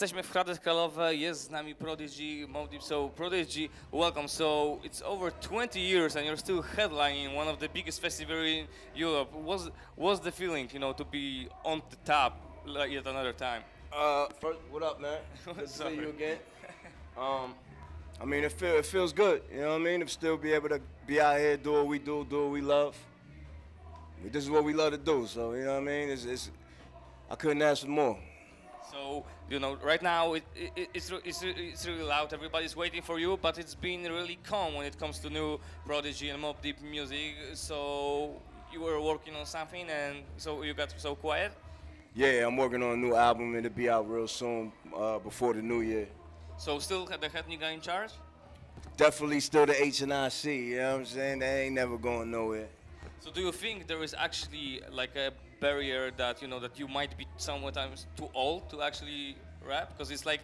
Jesteśmy w Hradec Kralove, jest z nami Prodigy, so Prodigy, welcome. So it's over 20 years and you're still headlining one of the biggest festivals in Europe. What's, what's the feeling, you know, to be on the top like yet another time? Uh, first, what up, man? Good to see you again. Um, I mean, it, feel, it feels good. You know what I mean? To still be able to be out here, do what we do, do what we love. I mean, this is what we love to do. So you know what I mean? It's, it's I couldn't ask for more. So, you know, right now it, it, it's, it's, it's really loud, everybody's waiting for you, but it's been really calm when it comes to new Prodigy and Mobb Deep music. So, you were working on something and so you got so quiet? Yeah, I'm working on a new album. And it'll be out real soon, uh, before the new year. So, still the head nigga in charge? Definitely still the H and I C. You know what I'm saying? They ain't never going nowhere. So, do you think there is actually like a barrier that you know that you might be sometimes too old to actually rap? Because it's like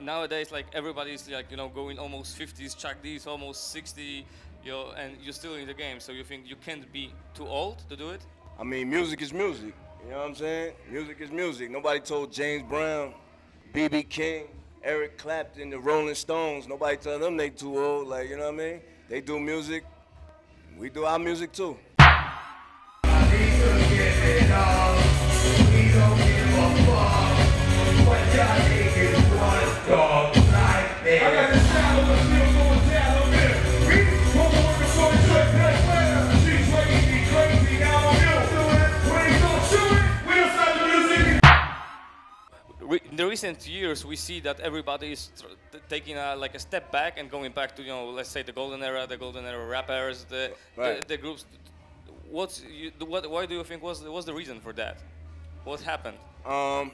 nowadays, like everybody's like you know going almost 50s, Chuck D's almost 60, you know, and you're still in the game. So you think you can't be too old to do it? I mean, music is music. You know what I'm saying? Music is music. Nobody told James Brown, B.B. King, Eric Clapton, the Rolling Stones. Nobody told them they too old. Like, you know what I mean? They do music. We do our music too. Recent years, we see that everybody is tr- taking a, like a step back and going back to you know, let's say the golden era, the golden era rappers, the Right. the, the groups. What's you, what? Why do you think was what's the reason for that? What happened? Um,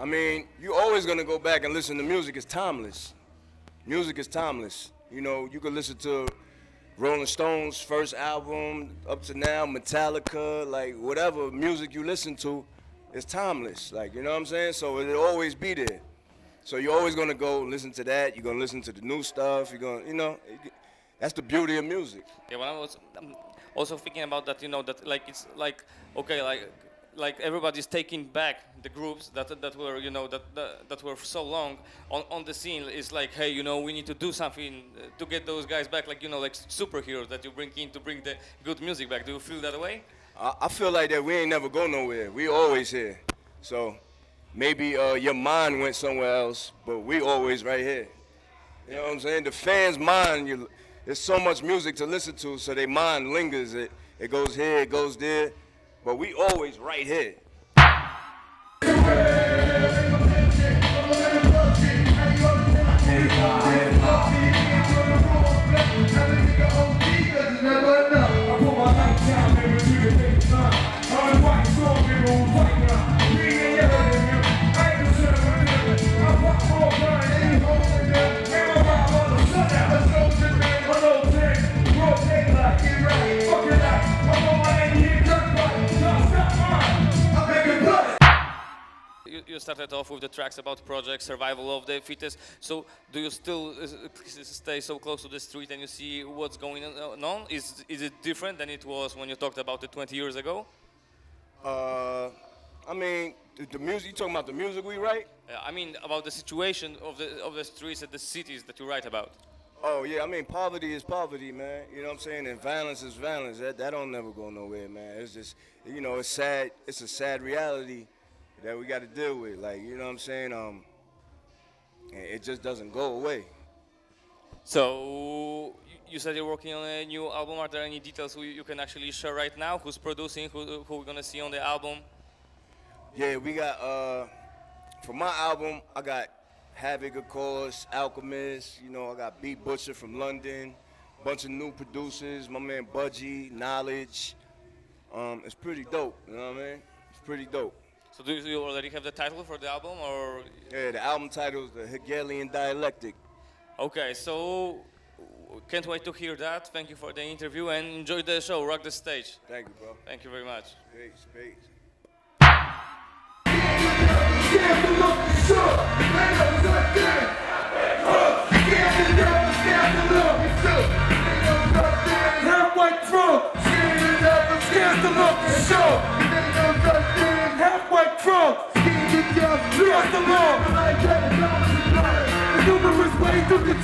I mean, you're always gonna go back and listen to music. It's timeless. Music is timeless. You know, you can listen to Rolling Stones' first album up to now, Metallica, like whatever music you listen to, it's timeless. Like, you know what I'm saying? So it'll always be there. So you're always gonna go listen to that. You're gonna listen to the new stuff. You're gonna, you know, that's the beauty of music. Yeah, when I was um, also thinking about that, you know, that like it's like okay, like like everybody's taking back the groups that that were you know that that, that were so long on, on the scene. It's like hey, you know, we need to do something uh, to get those guys back, like you know, like superheroes that you bring in to bring the good music back. Do you feel that way? I, I feel like that we ain't never go nowhere. We always here. So maybe uh, your mind went somewhere else, but we always right here. You know what I'm saying? The fans' mind, you, there's so much music to listen to, so their mind lingers. It, it goes here, it goes there, but we always right here. Started off with the tracks about project survival of the fittest. So do you still uh, stay so close to the street and you see what's going on? Is is it different than it was when you talked about it 20 years ago? Uh, I mean, the, the music, you talking about the music we write? Uh, I mean about the situation of the of the streets and the cities that you write about. Oh yeah, I mean poverty is poverty, man. You know what I'm saying? And violence is violence. That that don't never go nowhere, man. It's just you know, it's sad. It's a sad reality that we got to deal with. Like you know what I'm saying? Um, it just doesn't go away. So you- you said you're working on a new album. Are there any details we, you can actually share right now? Who's producing? Who who we're gonna see on the album? Yeah, we got uh, for my album, I got Havoc, of course, Alchemist. You know, I got Beat Butcha from London. Bunch of new producers. My man Budgie, Knowledge. Um, it's pretty dope. You know what I mean? It's pretty dope. So do you already have the title for the album or? Yeah, the album title is The Hegelian Dialectic. Okay, so can't wait to hear that. Thank you for the interview and enjoy the show. Rock the stage. Thank you, bro. Thank you very much. Peace, peace.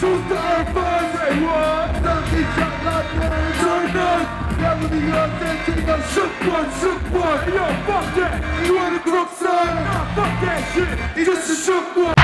Choose the earth, say what? Donkey shot like man, turn up. Never the earth, then take a shook one, shook one. Yo, fuck that. You want a crook son? Nah, fuck that shit. Just a shook one.